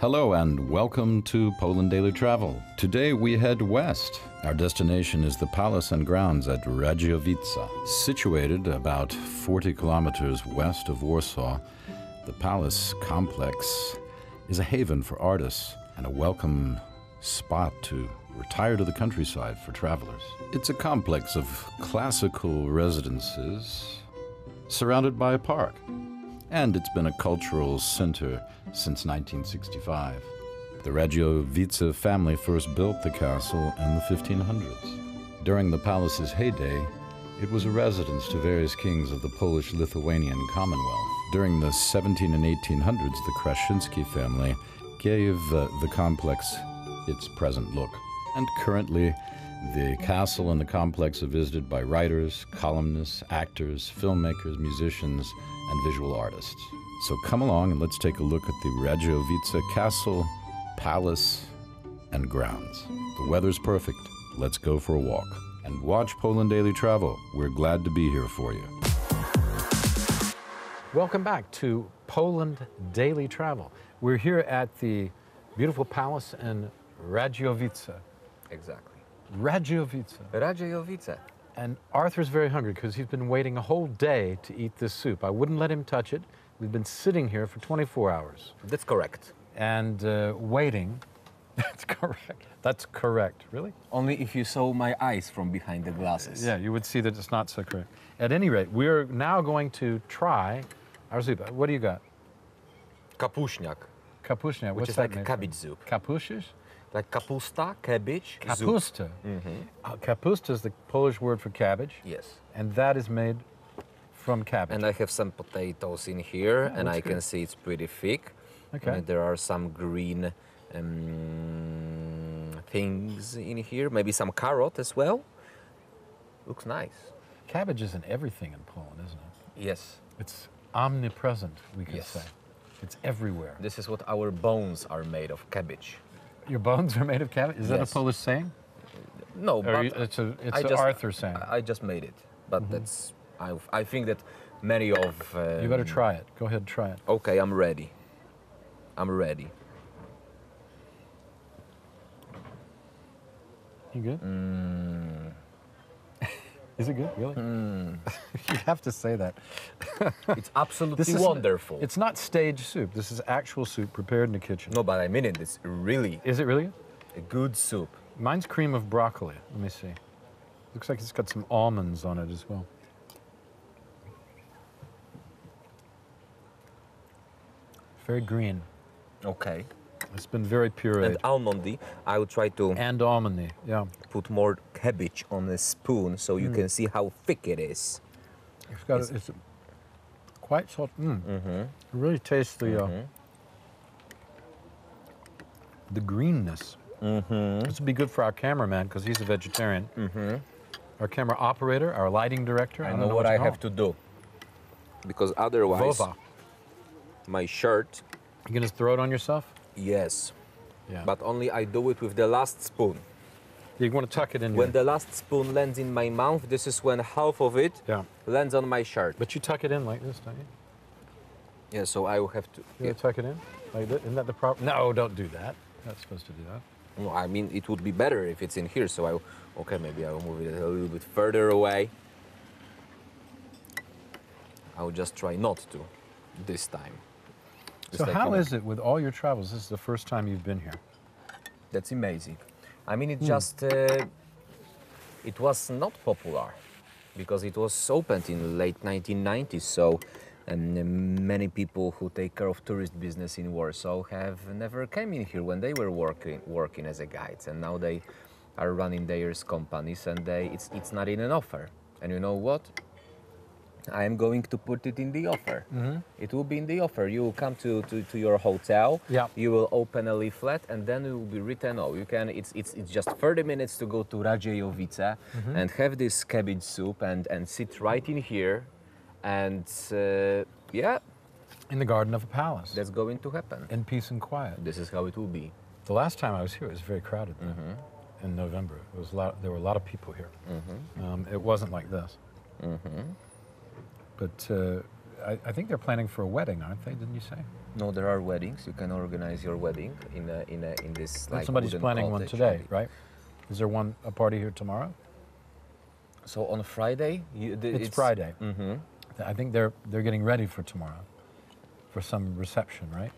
Hello and welcome to Poland Daily Travel. Today we head west. Our destination is the palace and grounds at Radziejowice. Situated about 40 kilometers west of Warsaw, the palace complex is a haven for artists and a welcome spot to retire to the countryside for travelers. It's a complex of classical residences surrounded by a park and it's been a cultural center since 1965. The Radziejowice family first built the castle in the 1500s. During the palace's heyday, it was a residence to various kings of the Polish Lithuanian Commonwealth. During the 17 and 1800s, the Krasiński family gave uh, the complex its present look. And currently, the castle and the complex are visited by writers, columnists, actors, filmmakers, musicians, and visual artists. So come along and let's take a look at the Radziejowice Castle, Palace, and grounds. The weather's perfect. Let's go for a walk. And watch Poland Daily Travel. We're glad to be here for you. Welcome back to Poland Daily Travel. We're here at the beautiful palace in Radziejowice. Exactly. Radziejowice. Radziejowice. And Arthur's very hungry because he's been waiting a whole day to eat this soup. I wouldn't let him touch it. We've been sitting here for 24 hours That's correct. and uh, waiting. That's correct. That's correct. Really? Only if you saw my eyes from behind the glasses. Yeah, you would see that it's not so correct. At any rate, we're now going to try our soup. What do you got? Kapuśniak, Kapushnia. which What's is that like cabbage soup. From? Like kapusta, cabbage. Kapusta. Uh, kapusta is the Polish word for cabbage, Yes. and that is made from cabbage. And I have some potatoes in here, and looks I can see it's pretty thick. Okay. And there are some green um, things in here, maybe some carrot as well. Looks nice. cabbage is in everything in Poland, isn't it? Yes. It's omnipresent, we could Yes. say. It's everywhere. This is what our bones are made of cabbage. Your bones are made of cabbage? Is that a Polish saying? No, Or but you- it's a it's I an just- Arthur saying. I just made it, but that's I, I think that many of um, you better try it. Go ahead, and try it. Okay, I'm ready. I'm ready. You good? Mm. Is it good? Really? you have to say that. It's absolutely wonderful. It's not stage soup. This is actual soup prepared in the kitchen. no, but I mean it. It's really Is it really? a good soup. Mine's cream of broccoli. Let me see. Looks like it's got some almonds on it as well. Very green. Okay. It's been very pureed. And almondy. I will try to And almondy, yeah. put more cabbage on the spoon so Mm. you can see how thick it is. It's got It's- it's, quite salt. Mm. Mm-hmm. You really taste the uh, the greenness. Mm-hmm. This would be good for our cameraman because he's a vegetarian. Mm-hmm. Our camera operator, our lighting director. I don't know what I have to do. Because otherwise, Vova. my shirt, You gonna throw it on yourself? yes, Yeah. but only I do it with the last spoon. You want to tuck it in. When your, the last spoon lands in my mouth, this is when half of it yeah. lands on my shirt. But you tuck it in like this, don't you? Yeah, so I will have to. You want to tuck it in? Like that? Isn't that the proper? No, don't do that. You're not supposed to do that. No, I mean, it would be better if it's in here. So I, will- okay, maybe I will move it a little bit further away. I will just try not to this time. It's So like, how you know, is it with all your travels? This is the first time you've been here. That's amazing. I mean, Hmm. it just uh, it was not popular because it was opened in late 1990s. So, and many people who take care of tourist business in Warsaw have never came in here when they were working working as a guides, and now they are running their companies, and they it's it's not in an offer. And you know what? I am going to put it in the offer. Mm-hmm. It will be in the offer. You will come to, to, to your hotel. Yeah. You will open a leaflet, and then it will be written. Oh, you can. It's it's, it's just 30 minutes to go to Radziejowice mm-hmm. and have this cabbage soup and and sit right in here, and uh, yeah, In the garden of a palace. that's going to happen. in peace and quiet. This is how it will be. The last time I was here, it was very crowded. There. Mm-hmm. In November, it was a lot. There were a lot of people here. Um, it wasn't like this. But uh, I, I think they're planning for a wedding, aren't they? Didn't you say? No, there are weddings. You can organize your wedding in a, in a, in this And like somebody's planning one today, right? Is there one a party here tomorrow? So on Friday, you, the, It's, Friday. hmm I think they're they're getting ready for tomorrow, for some reception, right?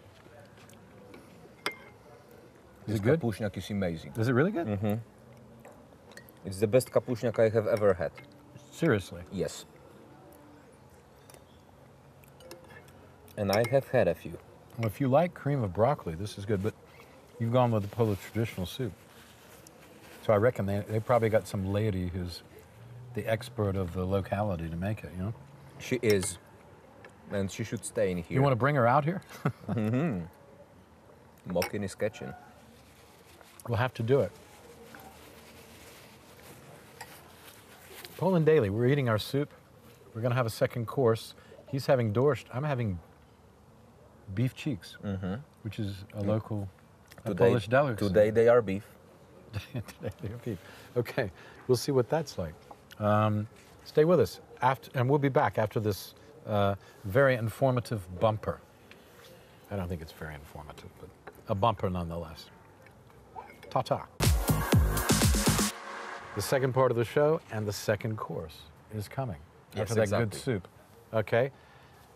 Is This it good? kapuśniak is amazing. Is it really good? Mm-hmm. It's the best kapuśniak I have ever had. Seriously. Yes. And I have had a few. Well, if you like cream of broccoli, this is good. But you've gone with the Polish traditional soup, so I reckon they they probably got some lady who's the expert of the locality to make it. You know. She is. And she should stay in here. You want to bring her out here? mm-hmm. Mocking is kitchen. We'll have to do it. Poland Daily, we're eating our soup. We're going to have a second course. He's having dorsz. I'm having beef cheeks, which is a local a Today, Polish delicacy. today they are beef. Today they're beef. Okay, we'll see what that's like. Um, stay with us, after, and we'll be back after this uh, very informative bumper. I don't think it's very informative, but a bumper nonetheless. Ta ta. The second part of the show and the second course is coming Yes, after that good soup. Okay,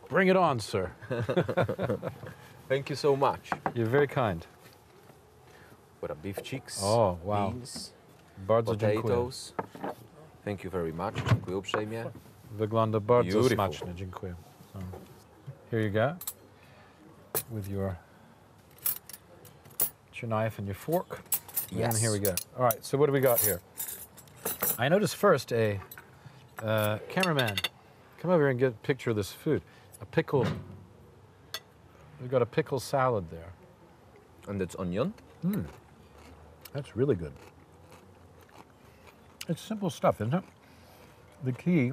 bring it on, sir. Thank you so much. You're very kind. What a beef cheeks. Oh, wow. Beans, Bardzo dziękuję. potatoes. Thank you very much. Dziękuję uprzejmie. Wygląda bardzo Beautiful. smacznie, dziękuję. So, here you go, with your, your knife and your fork. And Yes. here we go. All right, so what do we got here? I noticed first a uh, cameraman, come over here and get a picture of this food. A pickle, we've got a pickle salad there. And it's onion. Hmm. That's really good. It's simple stuff, isn't it? The key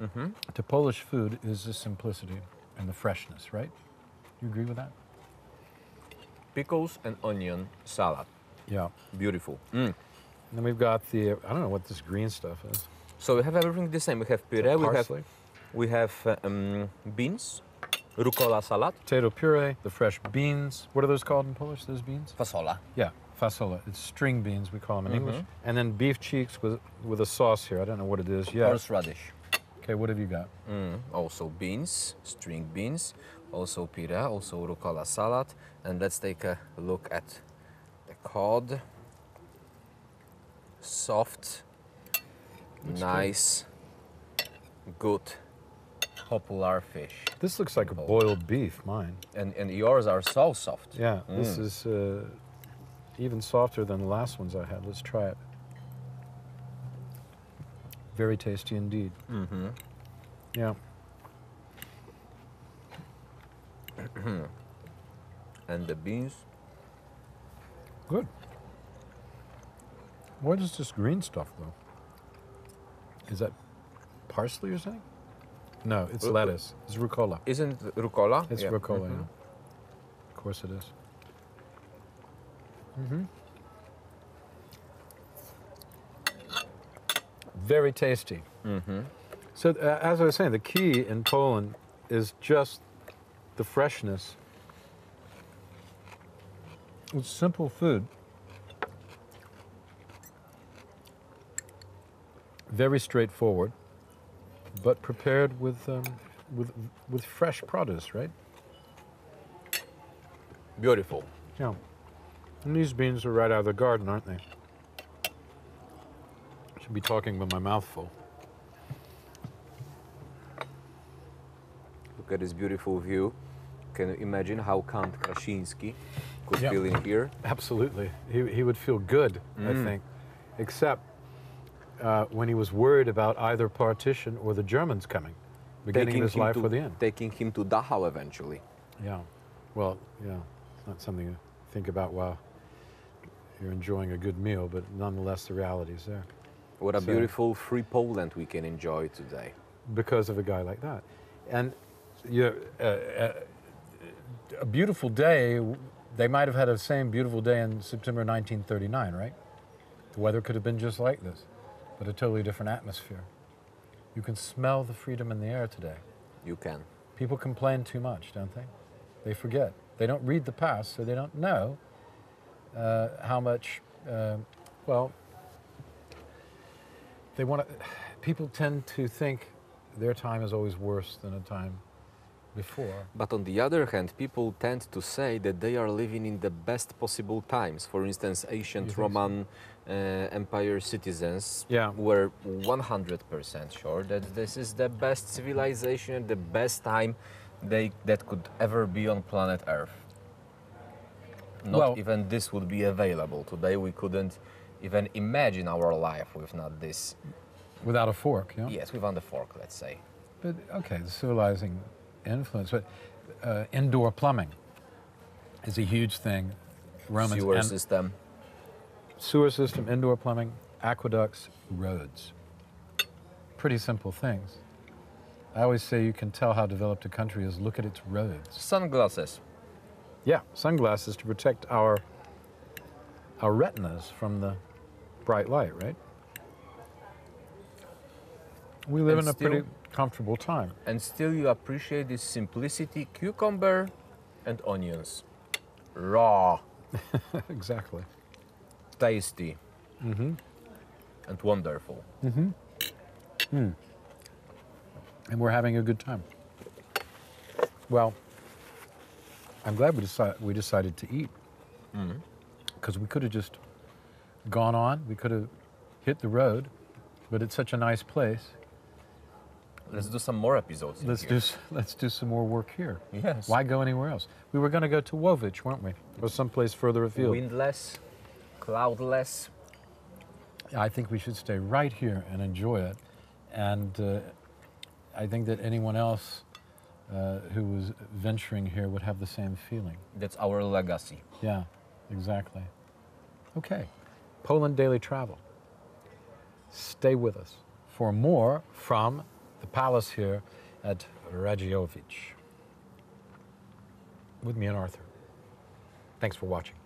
mm-hmm. to Polish food is the simplicity and the freshness, right? You agree with that? Pickles and onion salad. Yeah. Beautiful. Mm. And then we've got the, I don't know what this green stuff is. So we have everything the same. We have puree, we have, we have uh, um, beans, rucola salad, potato puree, the fresh beans. What are those called in Polish, those beans? fasola. Yeah, fasola. It's string beans, we call them in English. And then beef cheeks with, with a sauce here. I don't know what it is yet. Horseradish. Okay, what have you got? Mm, also beans, string beans, also puree, also rucola salad. And let's take a look at the cod. Soft, nice, good, popular fish. This looks like a boiled beef, mine. And, and yours are so soft. Yeah, this is uh, even softer than the last ones I had. Let's try it. Very tasty indeed. Mm-hmm. Yeah. And the beans, Good. What is this green stuff, though? Is that parsley or something? No, it's Uh, uh, lettuce. It's rucola. isn't rucola? It's Yeah. rucola, Mhm. yeah. Of course it is. Mm-hmm. Very tasty. Mhm. So, uh, as I was saying, the key in Poland is just the freshness. It's simple food. Very straightforward, but prepared with, um, with, with fresh produce, right? Beautiful. Yeah. And these beans are right out of the garden, aren't they? Should be talking with my mouth full. Look at this beautiful view. Can you imagine how Count Krasiński could Yeah. feel in here? Absolutely. He, he would feel good, I Mm. think, except uh, when he was worried about either partition or the Germans coming, beginning of his life to, or the end. Taking him to Dachau eventually. Yeah. Well, yeah, it's not something to think about while you're enjoying a good meal, but nonetheless, the reality is there What a So- beautiful free Poland we can enjoy today. because of a guy like that. And you uh, uh, a beautiful day, they might have had the same beautiful day in September 1939, right? The weather could have been just like this, but a totally different atmosphere. You can smell the freedom in the air today. You can. People complain too much, don't they? They forget. They don't read the past, so they don't know uh, how much, uh, well, they want to, people tend to think their time is always worse than a time before. But on the other hand, people tend to say that they are living in the best possible times. For instance, ancient think so? Roman uh, Empire citizens Yeah. were 100% sure that this is the best civilization, the best time they, that could ever be on planet Earth. Not Well- even this would be available today. We couldn't even imagine our life with not this. Without a fork, yeah? Yes, without the fork, let's say. But, okay, the civilizing influence, but uh, indoor plumbing is a huge thing. Romans Sewer system. sewer system, indoor plumbing, aqueducts, roads. Pretty simple things. I always say you can tell how developed a country is. Look at its roads. Sunglasses. Yeah, sunglasses to protect our our retinas from the bright light, right? We live And in a pretty still- comfortable time. and still you appreciate this simplicity cucumber and onions raw exactly. tasty Mm-hmm. and wonderful mm-hmm. Hmm. And we're having a good time. Well, I'm glad we decided we decided to eat mm-hmm. because we could have just gone on. We could have hit the road, but it's such a nice place. Let's do some more episodes Let's do let's do some more work here. yes Why go anywhere else? We were going to go to Łowicz, weren't we? Or someplace further afield. windless cloudless I think we should stay right here and enjoy it. And uh, I think that anyone else uh, who was venturing here would have the same feeling. that's our legacy Yeah, exactly. Okay, Poland Daily Travel. Stay with us for more from the palace here at Radziowicz. With me and Arthur. Thanks for watching.